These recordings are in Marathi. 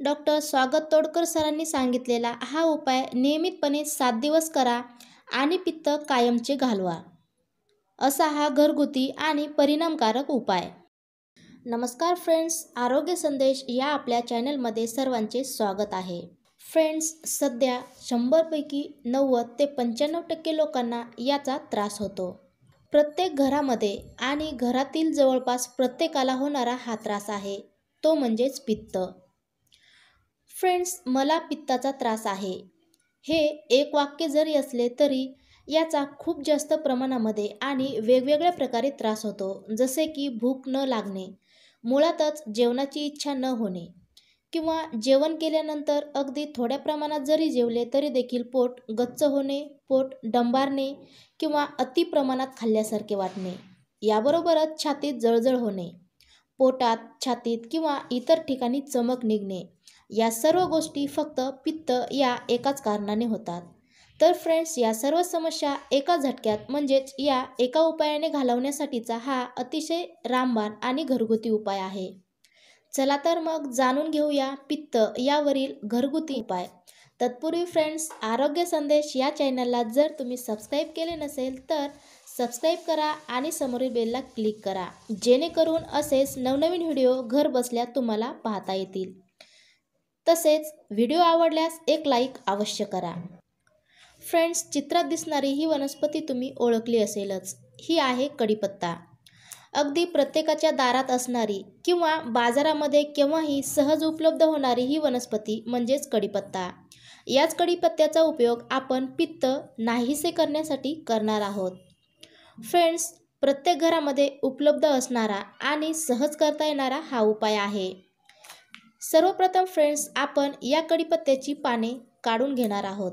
डॉक्टर स्वागत तोडकर सरांनी सांगितलेला हा उपाय नियमितपणे सात दिवस करा आणि पित्त कायमचे घालवा. असा हा घरगुती आणि परिणामकारक उपाय. नमस्कार फ्रेंड्स आरोग्य संदेश या आपल्या चॅनलमध्ये सर्वांचे स्वागत आहे. फ्रेंड्स सध्या शंभरपैकी नव्वद ते पंच्याण्णव टक्के लोकांना याचा त्रास होतो. प्रत्येक घरामध्ये आणि घरातील जवळपास प्रत्येकाला होणारा हा त्रास आहे तो म्हणजेच पित्त. फ्रेंड्स मला पित्ताचा त्रास आहे. हे एक वाक्य जरी असले तरी याचा खूप जास्त प्रमाणामध्ये आणि वेगवेगळ्या प्रकारे त्रास होतो जसे की भूक न लागणे मुळातच जेवणाची इच्छा न होणे किंवा जेवण केल्यानंतर अगदी थोड्या प्रमाणात जरी जेवले तरी देखील पोट गच्च होणे पोट डंबारणे किंवा अति प्रमाणात खाल्ल्यासारखे वाटणे. याबरोबरच छातीत जळजळ होणे पोटात छातीत किंवा इतर ठिकाणी चमक निघणे. या सर्व गोष्टी फक्त पित्त या एकाच कारणाने होतात. तर फ्रेंड्स या सर्व समस्या एका झटक्यात म्हणजेच या एका उपायाने घालवण्यासाठीचा हा अतिशय रामबाण आणि घरगुती उपाय आहे. चला तर मग जाणून घेऊया पित्त यावरील घरगुती उपाय. तत्पूर्वी फ्रेंड्स आरोग्य संदेश या चॅनलला जर तुम्ही सबस्क्राईब केले नसेल तर सबस्क्राईब करा आणि समोरील बेलला क्लिक करा. जेणेकरून असेच नवनवीन व्हिडिओ घर बसल्या तुम्हाला पाहता येतील. तसेच व्हिडिओ आवडल्यास एक लाईक अवश्य करा. फ्रेंड्स चित्रात दिसणारी ही वनस्पती तुम्ही ओळखली असेलच. ही आहे कढीपत्ता. अगदी प्रत्येकाच्या दारात असणारी किंवा बाजारामध्ये केव्हाही सहज उपलब्ध होणारी ही वनस्पती म्हणजेच कढीपत्ता. याच कढीपत्त्याचा उपयोग आपण पित्त नाहीसे करण्यासाठी करणार आहोत. फ्रेंड्स प्रत्येक घरामध्ये उपलब्ध असणारा आणि सहज करता येणारा हा उपाय आहे. सर्वप्रथम फ्रेंड्स आपण या कढीपत्त्याची पाने काढून घेणार आहोत.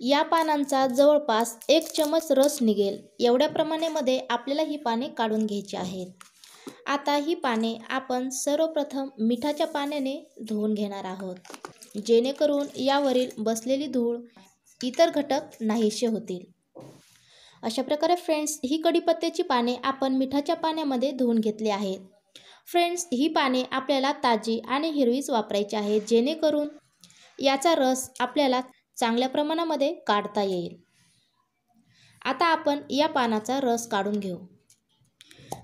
या पानांचा जवळपास एक चमच रस निघेल. एवढ्या प्रमाणामध्ये आपल्याला ही पाने काढून घ्यायची आहेत. आता ही पाने आपण सर्वप्रथम मिठाच्या पाण्याने धुवून घेणार आहोत. जेणेकरून यावरील बसलेली धूळ इतर घटक नाहीसे होतील. अशा प्रकारे फ्रेंड्स ही कढीपत्त्याची पाने आपण मिठाच्या पाण्यामध्ये धुवून घेतली आहेत. फ्रेंड्स ही पाने आपल्याला ताजी आणि हिरवीच वापरायची आहेत जेणेकरून याचा रस आपल्याला चांगल्या प्रमाणामध्ये काढता येईल. आता आपण या पानाचा रस काढून घेऊ.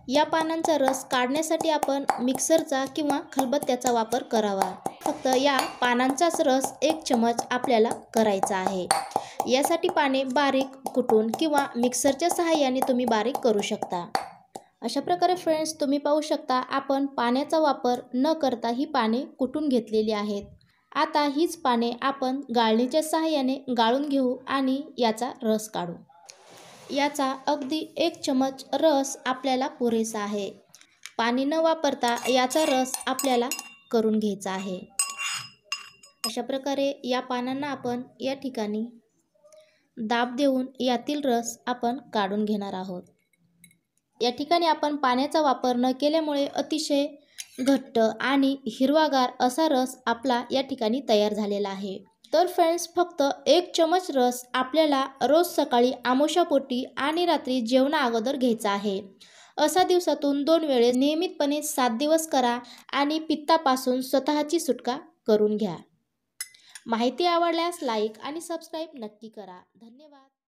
या पानांचा रस काढण्यासाठी आपण मिक्सरचा किंवा खलबत्त्याचा वापर करावा. फक्त या पानांचाच रस एक चमच आपल्याला करायचा आहे. यासाठी पाने बारीक कुटून किंवा मिक्सरच्या सहाय्याने तुम्ही बारीक करू शकता. अशा प्रकारे फ्रेंड्स तुम्ही पाहू शकता आपण पाण्याचा वापर न करता ही पाने कुटून घेतलेली आहेत. आता हीच पाने आपण गाळणीच्या सहाय्याने गाळून घेऊ आणि याचा रस काढू. याचा अगदी एक चमच रस आपल्याला पुरेसा आहे. पाणी न वापरता याचा रस आपल्याला करून घ्यायचा आहे. अशा प्रकारे या पानांना आपण या ठिकाणी दाब देऊन यातील रस आपण काढून घेणार आहोत. या ठिकाणी आपण पाण्याचा वापर न केल्यामुळे अतिशय घट्ट आणि हिरवागार असा रस आपला या ठिकाणी तयार झालेला आहे. तर फ्रेंड्स फक्त एक चमच रस आपल्याला रोज सकाळी आमोशापोटी आणि रात्री जेवणा अगोदर घ्यायचा आहे. असा दिवसातून दोन वेळेस नियमितपणे सात दिवस करा आणि पित्तापासून स्वतःची सुटका करून घ्या. माहिती आवडल्यास लाईक आणि सबस्क्राईब नक्की करा. धन्यवाद.